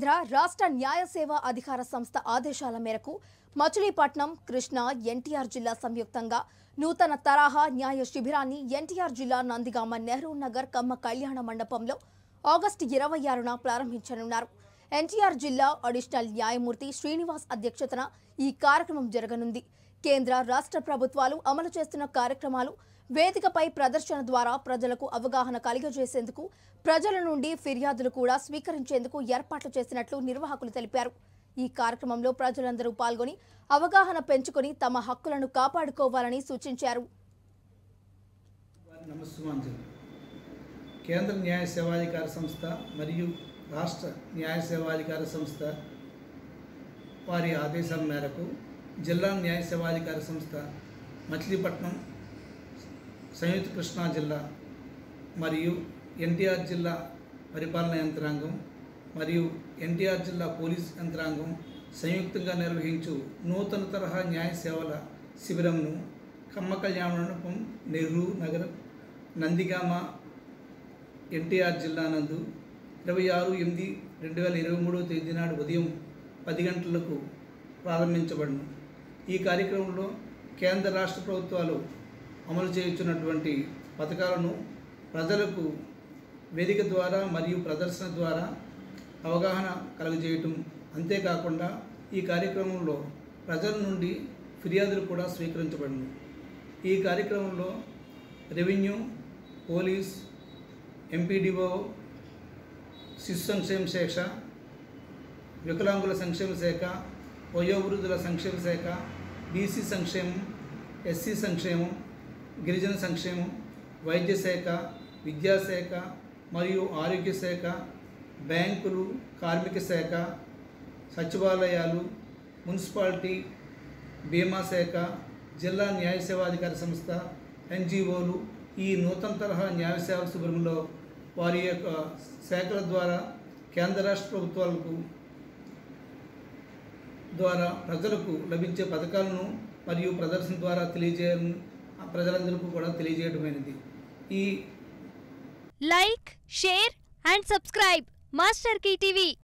రాష్ట్ర న్యాయ సేవా అధికార సంస్థ ఆదేశాల మేరకు మచిలీపట్నం కృష్ణా ఎన్టీఆర్ జిల్లా సంయుక్తంగా నూతన తరహా న్యాయ శిబిరాన్ని ఎన్టీఆర్ జిల్లా నందిగామ నెహ్రూ నగర్ కమ్మ కళ్యాణ మండపంలో ఆగస్టు ఇరవై ఆరున ప్రారంభించనున్నారు. ఎన్టీఆర్ జిల్లా అడిషనల్ న్యాయమూర్తి శ్రీనివాస్ అధ్యక్షతన ఈ కార్యక్రమం జరగనుంది. కేంద్ర రాష్ట్ర ప్రభుత్వాలు అమలు చేస్తున్న కార్యక్రమాలు వేదికపై ప్రదర్శన ద్వారా ప్రజలకు అవగాహన కలిగజేసేందుకు ప్రజల నుండి ఫిర్యాదులు కూడా స్వీకరించేందుకు ఏర్పాట్లు చేసినట్లు నిర్వాహకులు తెలిపారు. ఈ కార్యక్రమంలో ప్రజలందరూ పాల్గొని అవగాహన పెంచుకొని తమ హక్కులను కాపాడుకోవాలని సూచించారు. కేంద్ర న్యాయ సేవాధికార సంస్థ మరియు రాష్ట్ర న్యాయ సేవాధికార సంస్థ వారి ఆదేశాల మేరకు జిల్లా న్యాయ సేవాధికార సంస్థ మచిలీపట్నం సంయుక్త కృష్ణా జిల్లా మరియు ఎన్టీఆర్ జిల్లా పరిపాలన యంత్రాంగం మరియు ఎన్టీఆర్ జిల్లా పోలీస్ యంత్రాంగం సంయుక్తంగా నిర్వహించు నూతన తరహా న్యాయ సేవల శిబిరంను కమ్మ కళ్యాణ నెహ్రూ నగరం నందిగామ ఎన్టీఆర్ జిల్లా నందు ఇరవై ఆరు ఎనిమిది రెండు వేల ఇరవై మూడవ తేదీ నాడు ఉదయం పది గంటలకు ప్రారంభించబడును. ఈ కార్యక్రమంలో కేంద్ర రాష్ట్ర ప్రభుత్వాలు అమలు చేయుచున్నటువంటి పథకాలను ప్రజలకు వేదిక ద్వారా మరియు ప్రదర్శన ద్వారా అవగాహన కలుగజేయటం. అంతేకాకుండా ఈ కార్యక్రమంలో ప్రజల నుండి ఫిర్యాదులు కూడా స్వీకరించబడింది. ఈ కార్యక్రమంలో రెవెన్యూ పోలీస్ ఎంపీడీఓ శిశు సంక్షేమ శాఖ వికలాంగుల సంక్షేమ శాఖ వయోవృద్ధుల సంక్షేమ శాఖ బీసీ సంక్షేమం ఎస్సీ సంక్షేమం గిరిజన సంక్షేమం వైద్య శాఖ విద్యాశాఖ మరియు ఆరోగ్య శాఖ బ్యాంకులు కార్మిక శాఖ సచివాలయాలు మున్సిపాలిటీ బీమా శాఖ జిల్లా న్యాయ సేవాధికార సంస్థ ఎన్జిఓలు ఈ నూతన తరహా న్యాయ సేవల శిబిరంలో వారి యొక్క శాఖల ద్వారా కేంద్ర రాష్ట్ర ప్రభుత్వాలకు ద్వారా ప్రజలకు లభించే పథకాలను మరియు ప్రదర్శన ద్వారా తెలియజేయాలని ప్రజలందరికీ కూడా తెలియజేయటమైనది. ఈ like share and subscribe master key TV.